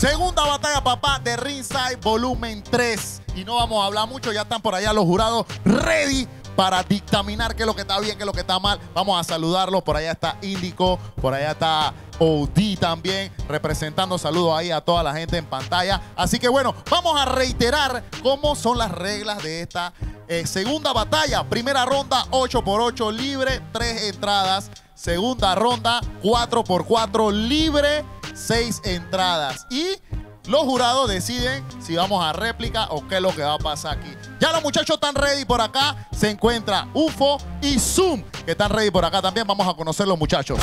Segunda batalla, papá, de Ringside Volumen 3. Y no vamos a hablar mucho, ya están por allá los jurados ready para dictaminar qué es lo que está bien, qué es lo que está mal. Vamos a saludarlos. Por allá está Índico, por allá está OD también, representando saludos ahí a toda la gente en pantalla. Así que bueno, vamos a reiterar cómo son las reglas de esta eh, segunda batalla. Primera ronda, 8x8 libre, 3 entradas. Segunda ronda, 4x4 libre, 6 entradas. Y los jurados deciden si vamos a réplica o qué es lo que va a pasar aquí. Ya los muchachos están ready por acá. Se encuentra UFO y Zoom, que están ready por acá también. Vamos a conocer los muchachos.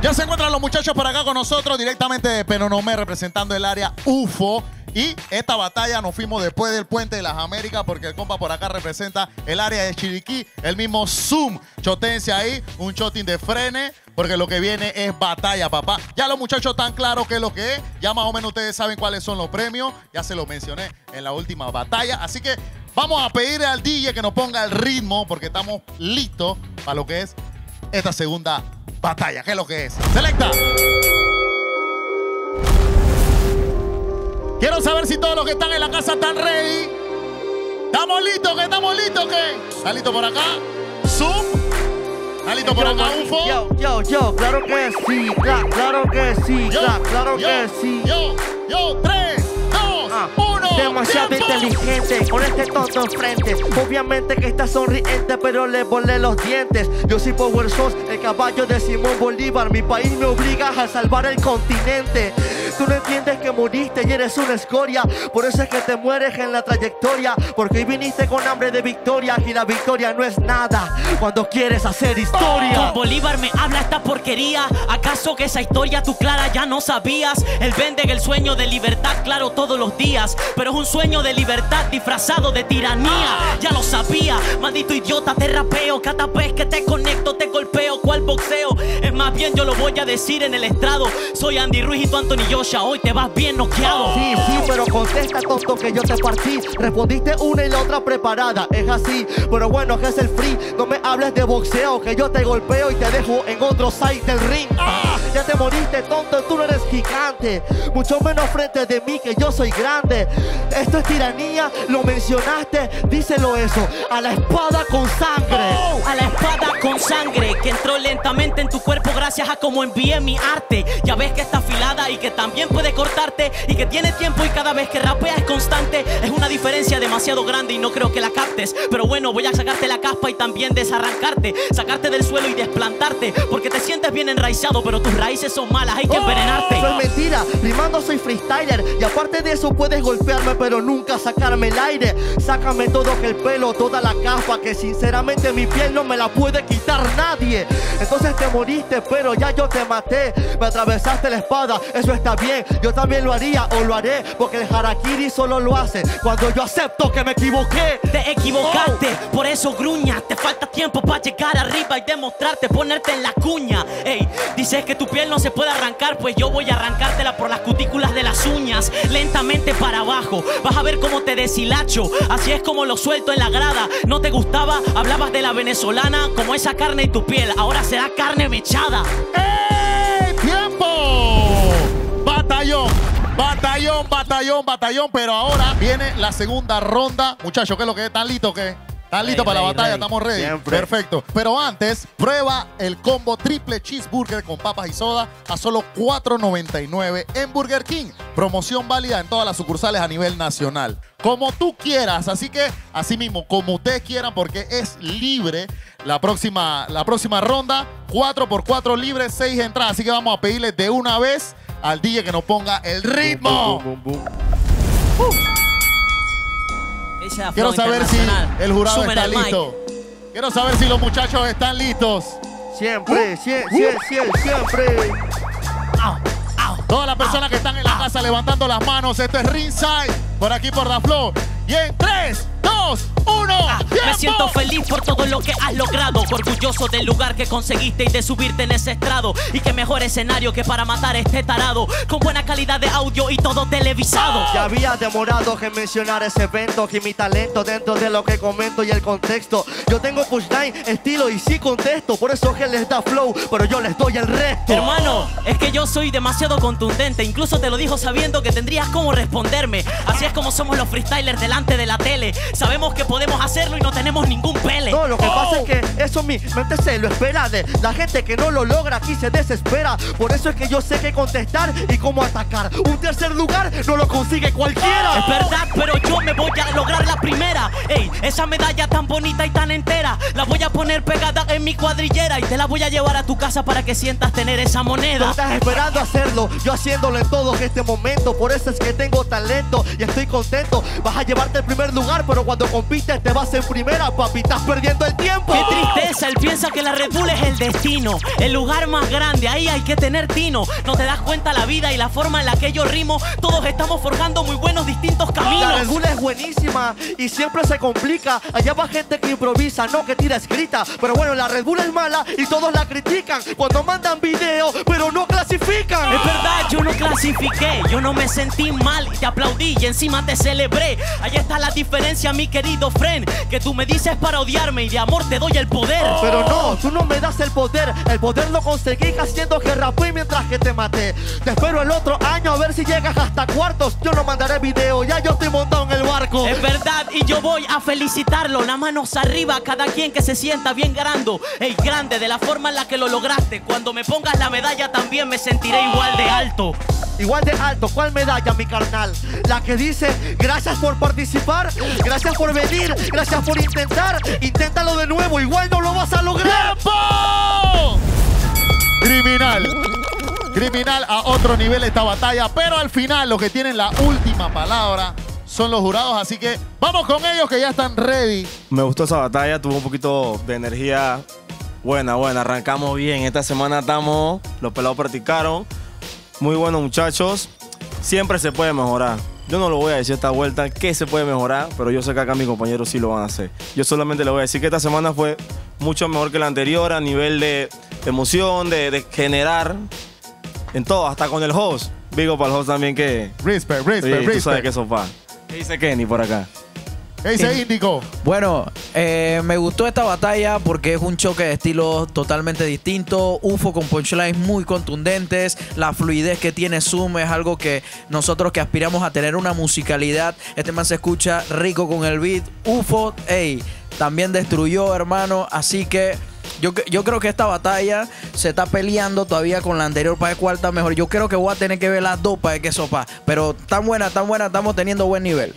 Ya se encuentran los muchachos por acá con nosotros, directamente de Penonomé, representando el área UFO. Y esta batalla nos fuimos después del Puente de las Américas, porque el compa por acá representa el área de Chiriquí, el mismo Zoom. Chotense ahí, un shoting de frene, porque lo que viene es batalla, papá. Ya los muchachos están claros qué es lo que es. Ya más o menos ustedes saben cuáles son los premios. Ya se los mencioné en la última batalla. Así que vamos a pedirle al DJ que nos ponga el ritmo, porque estamos listos para lo que es esta segunda batalla. ¿Qué es lo que es? Selecta. Quiero saber si todos los que están en la casa están ready. ¿Estamos listos? ¿Qué? ¿Estamos listos? ¿Qué? ¿Está listo por acá? ¿Zoom? ¿Está listo por acá, UFO? Yo, yo, yo, claro que sí, cla- claro que sí, claro que sí. Yo, yo, tres. Demasiado inteligente con este tonto enfrente. Obviamente que está sonriente, pero le volé los dientes. Yo soy Power Source, el caballo de Simón Bolívar. Mi país me obliga a salvar el continente. Tú no entiendes que moriste y eres una escoria. Por eso es que te mueres en la trayectoria. Porque hoy viniste con hambre de victoria. Y la victoria no es nada cuando quieres hacer Con historia. Bolívar me habla esta porquería. ¿Acaso que esa historia tú clara ya no sabías? Él vende el sueño de libertad, claro, todos los días. Pero es un sueño de libertad disfrazado de tiranía. Ya lo sabía, maldito idiota, te rapeo. Cada vez que te conecto, te golpeo. ¿Cuál boxeo? Es más bien, yo lo voy a decir en el estrado. Soy Andy Ruiz y tú Anthony Joshua. Hoy te vas bien noqueado. Sí, sí, pero contesta, tonto, que yo te partí. Respondiste una y la otra preparada. Es así, pero bueno, que es el free. No me hables de boxeo, que yo te golpeo y te dejo en otro side del ring. Ya te moriste, tonto, tú no eres gigante. Mucho menos frente de mí, que yo soy grande. Esto es tiranía, lo mencionaste, díselo eso. A la espada con sangre. A la espada con sangre que entró lentamente en tu cuerpo gracias a cómo envié mi arte. Ya ves que está afilada y que también puede cortarte y que tiene tiempo y cada vez que rapea es constante. Es una diferencia demasiado grande y no creo que la captes. Pero bueno, voy a sacarte la caspa y también desarrancarte, sacarte del suelo y desplantarte. Porque te sientes bien enraizado, pero tus raíces son malas, hay que envenenarte. Eso es mentira, rimando soy freestyler Y aparte de eso puedes pero nunca sacarme el aire Sácame todo que el pelo, toda la capa Que sinceramente mi piel no me la puede quitar nadie Entonces te moriste pero ya yo te maté Me atravesaste la espada, eso está bien Yo también lo haría o lo haré Porque el harakiri solo lo hace Cuando yo acepto que me equivoqué Te equivocaste, por eso gruña. Te falta tiempo para llegar arriba y demostrarte, ponerte en la cuña. Ey, dices que tu piel no se puede arrancar, pues yo voy a arrancártela por las cutículas de las uñas, lentamente para abajo. Vas a ver cómo te deshilacho. Así es como lo suelto en la grada. ¿No te gustaba? Hablabas de la venezolana como esa carne y tu piel. Ahora será carne mechada. ¡Eh! ¡Tiempo! Batallón, batallón, batallón, batallón. Pero ahora viene la segunda ronda. Muchachos, ¿qué es lo que es? ¿Están listos o qué? ¿Están listos para la batalla? ¿Estamos ready? Siempre. Perfecto. Pero antes, prueba el combo triple cheeseburger con papas y soda a solo $4.99 en Burger King. Promoción válida en todas las sucursales a nivel nacional. Como tú quieras. Así que, así mismo, como ustedes quieran, porque es libre la próxima, la próxima ronda. 4x4 libre, 6 entradas. Así que vamos a pedirle de una vez al DJ que nos ponga el ritmo. Boom, boom, boom. Quiero saber si el jurado Sumen está el mic. listo. Quiero saber si los muchachos están listos. Siempre, sie- sie- sie- siempre Au, au. Todas las personas que están en la casa levantando las manos. Esto es Ringside. Por aquí por la Flow. Y en 3, 2, uno. Ah, me siento feliz por todo lo que has logrado, orgulloso del lugar que conseguiste y de subirte en ese estrado. Y qué mejor escenario que para matar a este tarado, con buena calidad de audio y todo televisado. Ya había demorado que mencionar ese evento y mi talento dentro de lo que comento y el contexto. Yo tengo punchline, estilo y sí contesto. Por eso que les da flow, pero yo les doy el resto. Hermano, es que yo soy demasiado contundente. Incluso te lo dijo sabiendo que tendrías cómo responderme. Así es como somos los freestylers delante de la tele. Sabemos que podemos hacerlo y no tenemos ningún pele. No, lo que pasa es que eso mi mente se lo espera de la gente que no lo logra aquí se desespera. Por eso es que yo sé qué contestar y cómo atacar. Un tercer lugar no lo consigue cualquiera. Es verdad, pero yo me voy a lograr la primera. Ey, esa medalla tan bonita y tan entera, la voy a poner pegada en mi cuadrillera y te la voy a llevar a tu casa para que sientas tener esa moneda. estás esperando hacerlo, yo haciéndolo en todo este momento. Por eso es que tengo talento y estoy contento. Vas a llevarte el primer lugar, pero cuando compites te vas en primera, papi. Estás perdiendo el tiempo. Qué tristeza, él piensa que la Red Bull es el destino, el lugar más grande, ahí hay que tener tino. No te das cuenta la vida y la forma en la que yo rimo, todos estamos forjando muy buenos distintos La Red caminos. Bull es buenísima y siempre se complica. Allá va gente que improvisa, no que tira escrita. Pero bueno, la Red Bull es mala y todos la critican. Cuando mandan video, pero no clasifican. Es verdad, yo no clasifiqué, yo no me sentí mal, te aplaudí y encima te celebré. Ahí está la diferencia, mi querido friend, que tú me dices para odiarme y de amor te doy el poder. Pero no, tú no me das el poder. El poder lo conseguí haciendo que rapé mientras que te maté. Te espero el otro año a ver si llegas hasta cuartos. Yo no mandaré video, ya yo estoy montado en el barco. Es verdad, y yo voy a felicitarlo. Las manos arriba, cada quien que se sienta bien grande. Ey, grande, de la forma en la que lo lograste. Cuando me pongas la medalla también me sentiré igual de alto. Igual de alto, ¿cuál medalla, mi carnal? La que dice, gracias por participar, gracias por venir, gracias por intentar. Inténtalo de nuevo, igual no lo vas a lograr. ¡Tiempo! Criminal. Criminal a otro nivel esta batalla, pero al final los que tienen la última palabra son los jurados, así que vamos con ellos que ya están ready. Me gustó esa batalla, tuvo un poquito de energía buena, buena. Arrancamos bien. Esta semana estamos, los pelados practicaron. Muy buenos muchachos. Siempre se puede mejorar. Yo no lo voy a decir esta vuelta que se puede mejorar, pero yo sé que acá mis compañeros sí lo van a hacer. Yo solamente le voy a decir que esta semana fue mucho mejor que la anterior a nivel de, emoción, de, de generar en todo, hasta con el host. Digo para el host también que. Respect, respect, Oye, tú sabes respect. que eso va. ¿Qué dice Kenny por acá? ¿Qué dice Índico? Bueno, eh, me gustó esta batalla porque es un choque de estilos totalmente distinto. UFO con punchlines muy contundentes. La fluidez que tiene Zoom es algo que nosotros que aspiramos a tener una musicalidad. Este man se escucha rico con el beat. UFO, ey, también destruyó, hermano. Así que yo, yo creo que esta batalla se está peleando todavía con la anterior para ver cuál está mejor. Yo creo que voy a tener que ver las dos para ver qué sopa. Pero tan buena, tan buena, estamos teniendo buen nivel.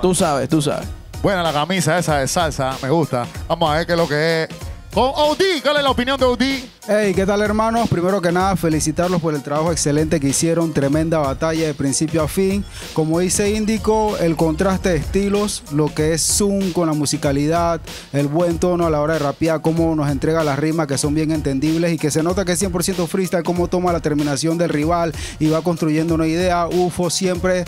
Tú sabes, tú sabes. Buena la camisa esa de salsa, me gusta. Vamos a ver qué es lo que es. Con OD, ¿cuál es la opinión de OD? Hey, ¿qué tal hermanos? Primero que nada, felicitarlos por el trabajo excelente que hicieron, tremenda batalla de principio a fin. Como dice Índico, el contraste de estilos, lo que es Zoom con la musicalidad, el buen tono a la hora de rapear, cómo nos entrega las rimas que son bien entendibles y que se nota que es 100% freestyle, cómo toma la terminación del rival y va construyendo una idea. UFO siempre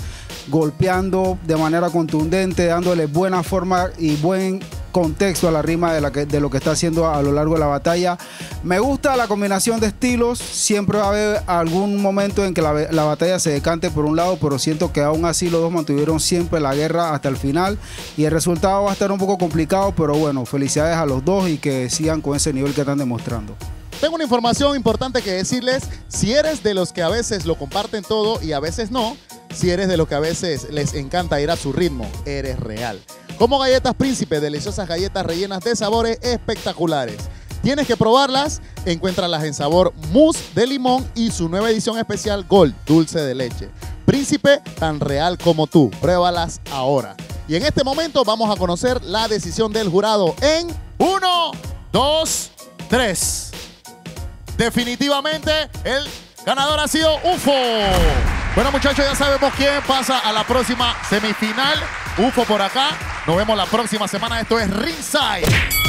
golpeando de manera contundente, dándole buena forma y buen contexto a la rima de, lo que está haciendo a lo largo de la batalla. Me gusta la combinación de estilos. Siempre va a haber algún momento en que la, la batalla se decante por un lado, pero siento que aún así los dos mantuvieron siempre la guerra hasta el final. Y el resultado va a estar un poco complicado, pero bueno, felicidades a los dos y que sigan con ese nivel que están demostrando. Tengo una información importante que decirles. Si eres de los que a veces lo comparten todo y a veces no, si eres de los que a veces les encanta ir a su ritmo, eres real. Como Galletas Príncipe, deliciosas galletas rellenas de sabores espectaculares. Tienes que probarlas. Encuéntralas en sabor mousse de limón y su nueva edición especial Gold, dulce de leche. Príncipe tan real como tú. Pruébalas ahora. Y en este momento vamos a conocer la decisión del jurado en 1, 2, 3. Definitivamente el ganador ha sido UFO. Bueno muchachos, ya sabemos quién pasa a la próxima semifinal. UFO por acá. Nos vemos la próxima semana. Esto es Ringside.